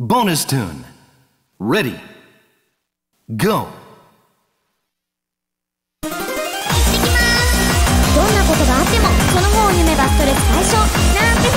Bonus tune. Ready. Go. どんなことがあっても、その方を夢めばストレス解消。なんて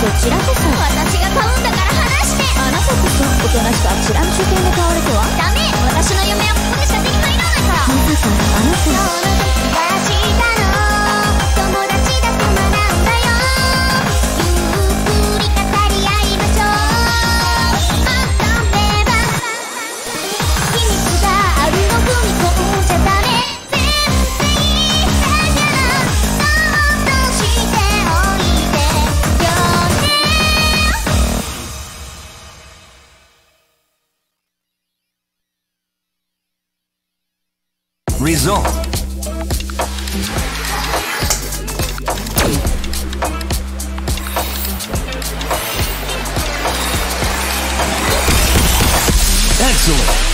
そちらこそ。私が買うんだから離して。あなたこそ。Result. Excellent.